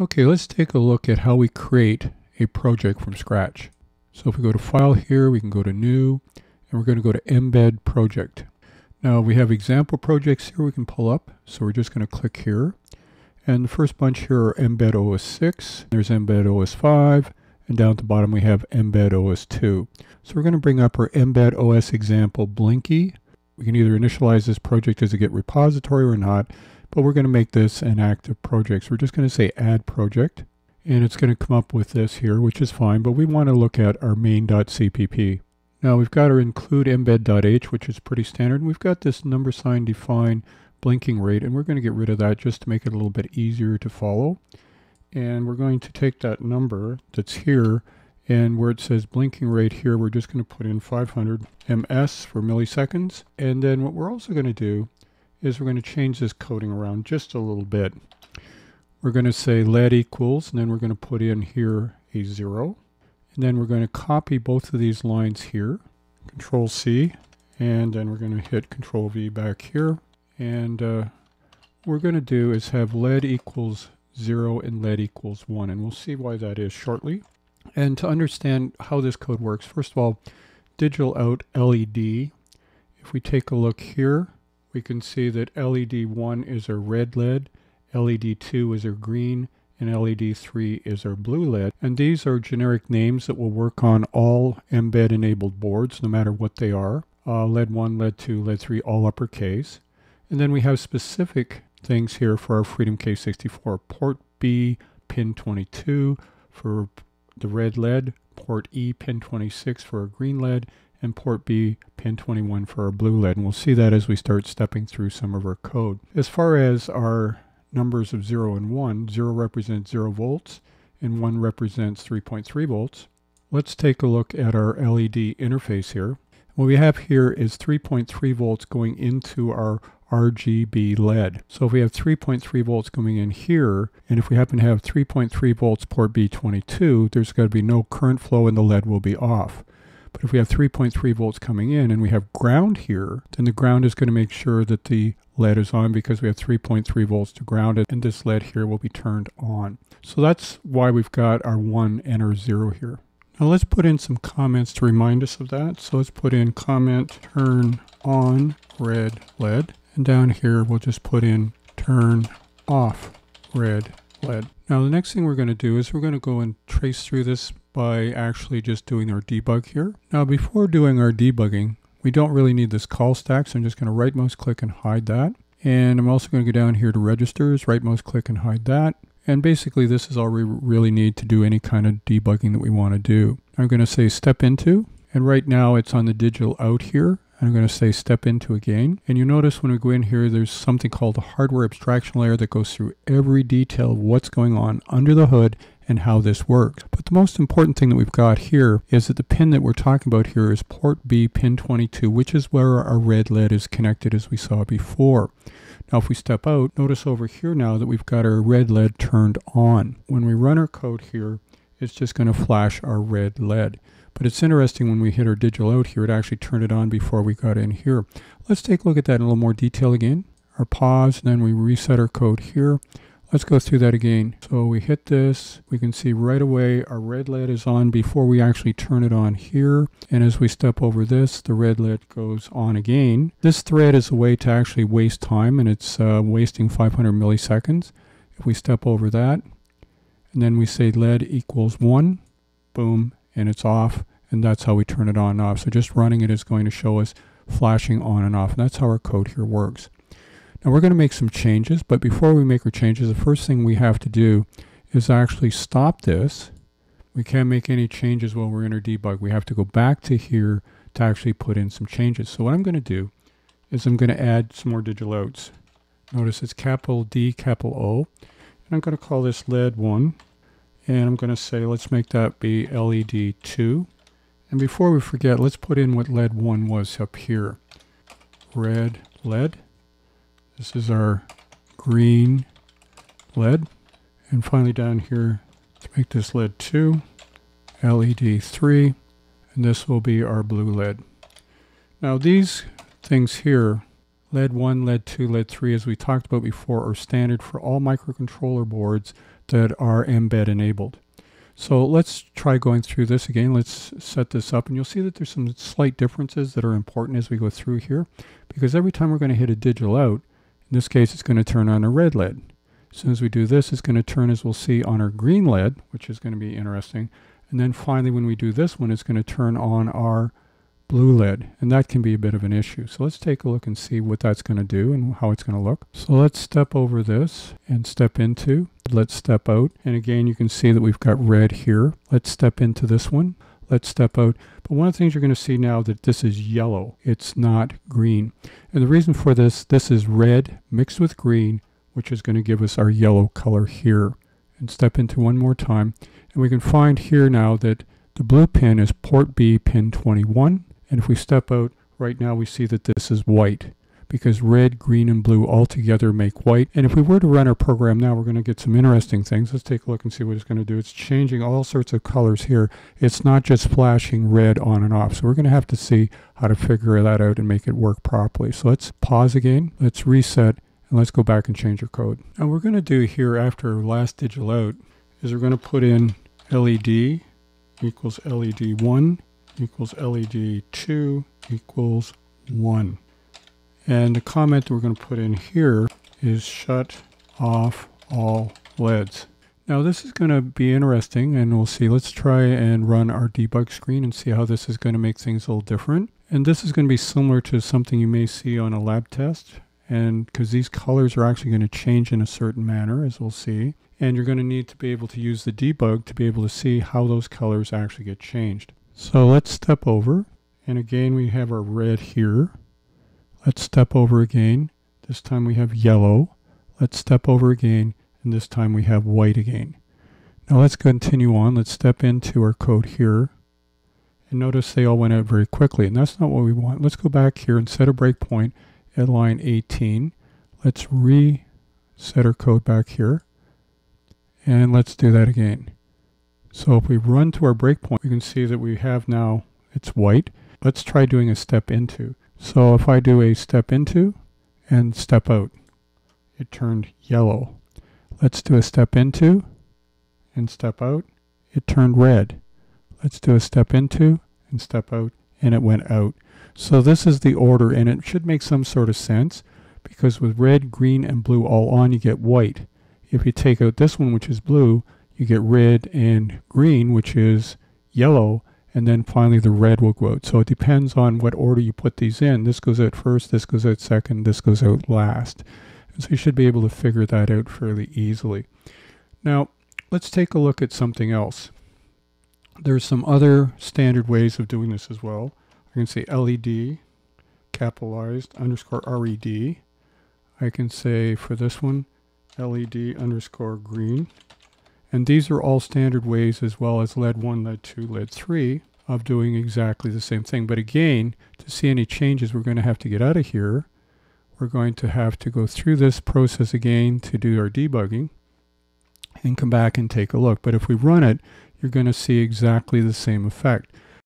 Okay, let's take a look at how we create a project from scratch. So if we go to File here, we can go to New, and we're going to go to Mbed Project. Now we have example projects here we can pull up, so we're just going to click here. And the first bunch here are Mbed OS 6, there's Mbed OS 5, and down at the bottom we have Mbed OS 2. So we're going to bring up our Mbed OS example Blinky. We can either initialize this project as a Git repository or not, but we're going to make this an active project. So we're just going to say add project, and it's going to come up with this here, which is fine, but we want to look at our main.cpp. Now we've got our include mbed.h, which is pretty standard, and we've got this number sign define blinking rate, and we're going to get rid of that just to make it a little bit easier to follow. And we're going to take that number that's here, and where it says blinking rate here, we're just going to put in 500 ms for milliseconds. And then what we're also going to do is we're going to change this coding around just a little bit. We're going to say LED equals, and then we're going to put in here a zero. And then we're going to copy both of these lines here, Control C, and then we're going to hit Control V back here. And uh, we're going to do is have LED equals zero and LED equals one, and we'll see why that is shortly. And to understand how this code works, first of all, digital out LED. If we take a look here, we can see that LED 1 is our red LED, LED 2 is our green, and LED 3 is our blue LED. And these are generic names that will work on all Mbed enabled boards, no matter what they are. Uh, LED 1, LED 2, LED 3, all uppercase. And then we have specific things here for our Freedom K64. Port B, pin 22 for the red LED, port E, pin 26 for our green LED, and port B pin 21 for our blue LED. And we'll see that as we start stepping through some of our code. As far as our numbers of 0 and 1, 0 represents 0 volts and 1 represents 3.3 volts. Let's take a look at our LED interface here. What we have here is 3.3 volts going into our RGB LED. So if we have 3.3 volts coming in here, and if we happen to have 3.3 volts port B22, there's got to be no current flow and the LED will be off. But if we have 3.3 volts coming in and we have ground here, then the ground is going to make sure that the LED is on because we have 3.3 volts to ground it, and this LED here will be turned on. So that's why we've got our 1 and our 0 here. Now let's put in some comments to remind us of that. So let's put in comment turn on red LED. And down here we'll just put in turn off red LED. Now the next thing we're going to do is we're going to go and trace through this by actually just doing our debug here. Now before doing our debugging, we don't really need this call stack, so I'm just going to right mouse click and hide that. And I'm also going to go down here to registers, right mouse click and hide that. And basically this is all we really need to do any kind of debugging that we want to do. I'm going to say step into, and right now it's on the digital out here. I'm going to say step into again. And you notice when we go in here, there's something called a hardware abstraction layer that goes through every detail of what's going on under the hood and how this works. But the most important thing that we've got here is that the pin that we're talking about here is port B pin 22, which is where our red LED is connected as we saw before. Now if we step out, notice over here now that we've got our red LED turned on. When we run our code here, it's just going to flash our red LED. But it's interesting when we hit our digital out here, it actually turned it on before we got in here. Let's take a look at that in a little more detail again. Our pause, and then we reset our code here. Let's go through that again. So we hit this, we can see right away our red LED is on before we actually turn it on here. And as we step over this, the red LED goes on again. This thread is a way to actually waste time and it's uh, wasting 500 milliseconds. If we step over that, and then we say LED equals one, boom, and it's off. And that's how we turn it on and off. So just running it is going to show us flashing on and off. And that's how our code here works. Now we're going to make some changes, but before we make our changes, the first thing we have to do is actually stop this. We can't make any changes while we're in our debug. We have to go back to here to actually put in some changes. So what I'm going to do is I'm going to add some more digital outs. Notice it's capital D, capital O. And I'm going to call this LED 1. And I'm going to say, let's make that be LED 2. And before we forget, let's put in what LED 1 was up here. Red LED. This is our green LED. And finally down here, let's make this LED 2, LED 3, and this will be our blue LED. Now these things here, LED 1, LED 2, LED 3, as we talked about before, are standard for all microcontroller boards that are Mbed enabled. So let's try going through this again. Let's set this up and you'll see that there's some slight differences that are important as we go through here because every time we're going to hit a digital out, in this case it's going to turn on a red LED. As soon as we do this, it's going to turn, as we'll see, on our green LED, which is going to be interesting. And then finally, when we do this one, it's going to turn on our blue LED, and that can be a bit of an issue. So let's take a look and see what that's going to do and how it's going to look. So let's step over this and step into. Let's step out. And again, you can see that we've got red here. Let's step into this one. Let's step out. But one of the things you're going to see now that this is yellow. It's not green. And the reason for this, this is red mixed with green, which is going to give us our yellow color here. And step into one more time. And we can find here now that the blue pin is port B pin 21 and if we step out right now, we see that this is white because red, green, and blue all together make white. And if we were to run our program now, we're going to get some interesting things. Let's take a look and see what it's going to do. It's changing all sorts of colors here. It's not just flashing red on and off. So we're going to have to see how to figure that out and make it work properly. So let's pause again. Let's reset. And let's go back and change our code. Now we're going to do here after last digital out is we're going to put in LED equals LED 1 equals LED 2 equals 1. And the comment that we're going to put in here is shut off all LEDs. Now this is going to be interesting and we'll see. Let's try and run our debug screen and see how this is going to make things a little different. And this is going to be similar to something you may see on a lab test. And because these colors are actually going to change in a certain manner, as we'll see. And you're going to need to be able to use the debug to be able to see how those colors actually get changed. So let's step over. And again, we have our red here. Let's step over again. This time we have yellow. Let's step over again. And this time we have white again. Now let's continue on. Let's step into our code here. And notice they all went out very quickly. And that's not what we want. Let's go back here and set a breakpoint at line 18. Let's reset our code back here. And let's do that again. So if we run to our breakpoint, we can see that we have now, it's white. Let's try doing a step into. So if I do a step into and step out, it turned yellow. Let's do a step into and step out, it turned red. Let's do a step into and step out, and it went out. So this is the order, and it should make some sort of sense, because with red, green, and blue all on, you get white. If you take out this one, which is blue, you get red and green, which is yellow, and then finally the red will go out. So it depends on what order you put these in. This goes out first, this goes out second, this goes out last. And so you should be able to figure that out fairly easily. Now, let's take a look at something else. There's some other standard ways of doing this as well. I can say LED, capitalized, underscore RED. I can say for this one, LED underscore green. And these are all standard ways as well as LED 1, LED 2, LED 3 of doing exactly the same thing. But again, to see any changes, we're going to have to get out of here. We're going to have to go through this process again to do our debugging and come back and take a look. But if we run it, you're going to see exactly the same effect.